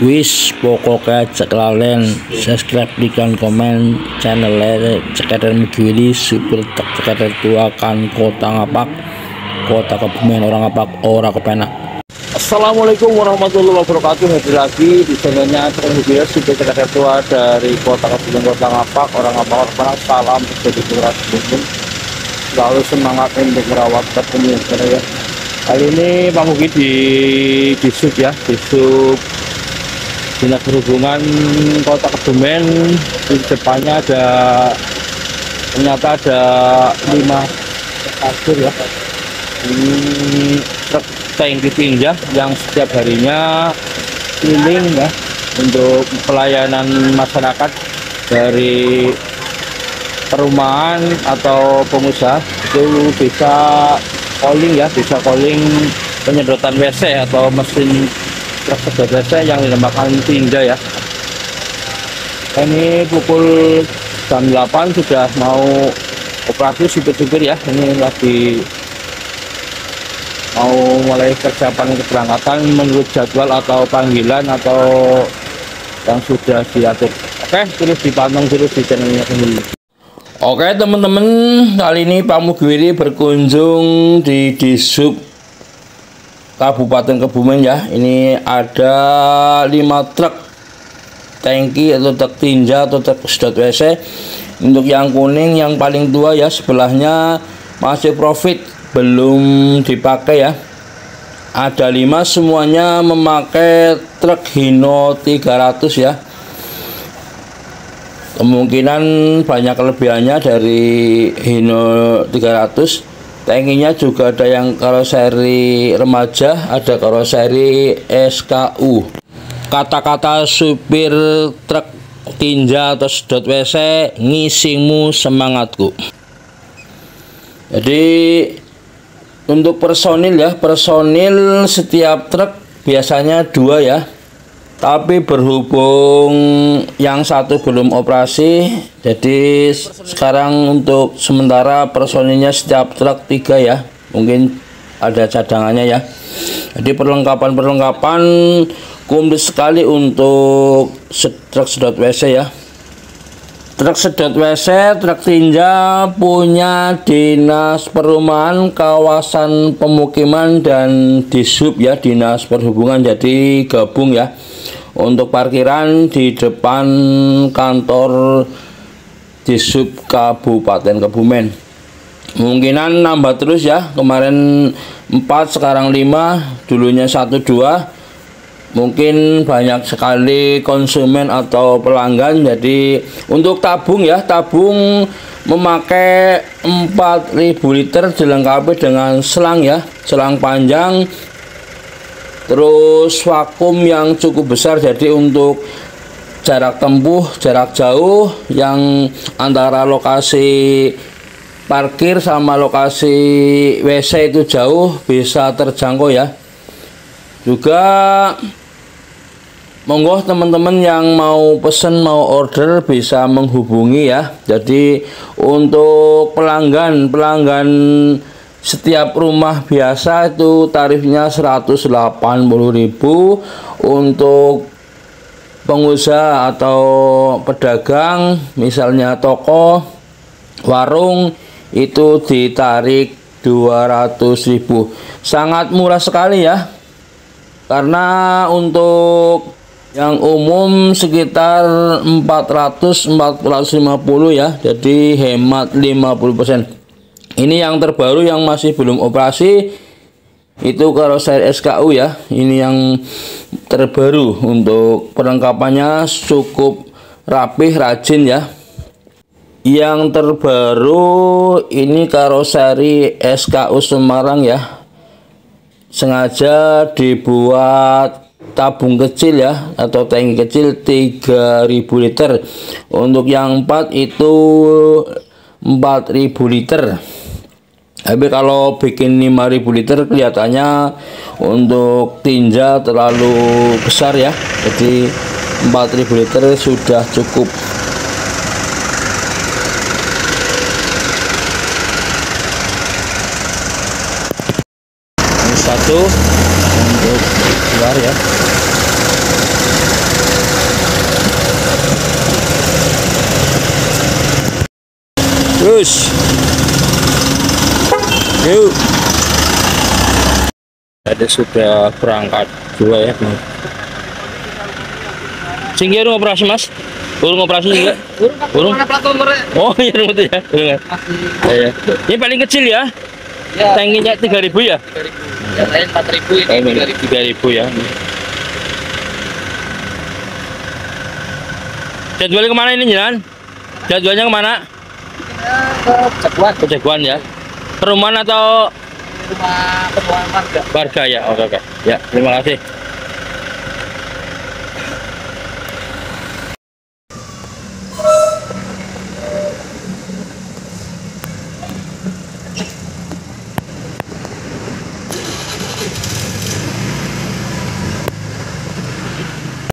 wis pokoknya cek lalen subscribe dikan komen channel cekatan Megiri super cekatan tua kan kota ngapak kota kebumen orang ngapak orang kepenak. Assalamualaikum warahmatullahi wabarakatuh. Hadir lagi di channelnya Megiri super cekatan tua dari kota kebumen kota ngapak orang ngapak orang kepenak. Salam jadi kebumen. Selalu semangat untuk merawat kebumen ya. Kali ini Pak Mugi di di ya di sub Dinas Perhubungan Kota Kebumen di depannya ada ternyata ada lima kasur ya. Ini truk tangki tinja yang setiap harinya keliling ya untuk pelayanan masyarakat dari perumahan atau pengusaha. Itu bisa calling ya bisa calling penyedotan WC atau mesin truk desa yang dinamakan tinja ya. Ini pukul jam 8 sudah mau operasi supir-supir ya. Ini lagi mau mulai persiapan keberangkatan menurut jadwal atau panggilan atau yang sudah diatur. Oke terus dipantau terus di channelnya sendiri. Oke teman-teman kali ini Pak Mugwiri berkunjung di Disub Kabupaten Kebumen ya. Ini ada lima truk. Tangki atau truk tinja atau truk sedot WC untuk yang kuning yang paling tua ya sebelahnya masih profit. Belum dipakai ya. Ada lima semuanya memakai truk Hino 300 ya. Kemungkinan banyak kelebihannya dari Hino 300 Tankinya juga ada yang karoseri remaja, ada karoseri SKU. Kata-kata supir truk tinja atau sedot WC ngisimu semangatku. Jadi untuk personil ya, personil setiap truk biasanya dua ya tapi berhubung yang satu belum operasi jadi sekarang untuk sementara personilnya setiap truk tiga ya. Mungkin ada cadangannya ya. Jadi perlengkapan-perlengkapan komplit sekali untuk truk sedot WC ya truk sedot WC truk tinja punya dinas perumahan kawasan pemukiman dan disub ya dinas perhubungan. Jadi gabung ya. Untuk parkiran di depan kantor di sub Kabupaten Kebumen. Kemungkinan nambah terus ya. Kemarin 4 sekarang 5 dulunya 1 2 mungkin banyak sekali konsumen atau pelanggan jadi untuk tabung ya tabung memakai 4000 liter dilengkapi dengan selang ya selang panjang terus vakum yang cukup besar jadi untuk jarak tempuh jarak jauh yang antara lokasi parkir sama lokasi WC itu jauh bisa terjangkau ya. Juga monggo teman-teman yang mau pesen mau order bisa menghubungi ya. Jadi untuk pelanggan pelanggan setiap rumah biasa itu tarifnya 180.000 untuk pengusaha atau pedagang misalnya toko warung itu ditarik 200.000 sangat murah sekali ya. Karena untuk yang umum sekitar 400 450 ya jadi hemat 50% ini yang terbaru yang masih belum operasi itu karoseri SKU ya. Ini yang terbaru untuk perlengkapannya cukup rapih rajin ya. Yang terbaru ini karoseri SKU Semarang ya sengaja dibuat tabung kecil ya atau tangki kecil 3000 liter. Untuk yang 4 itu 4000 liter. Tapi kalau bikin 5000 liter kelihatannya untuk tinja terlalu besar ya. Jadi 4000 liter sudah cukup. Satu. Untuk keluar ya terus yuk ada sudah berangkat dua ya singgir operasi mas Burung operasi juga? Burung. Oh iya rumah ya. Iya, iya, iya. Ini paling kecil ya? tangginya Tankinya 3000 ya? 3000. Yang lain 4000 Oh, ini ini 3000. 3000 ya. Jadwalnya ke mana ini jalan? Jadwalnya ke mana? Ke Cebuan Ke ya? Perumahan atau rumah pemuan warga. warga ya? Oke oke. Ya terima kasih.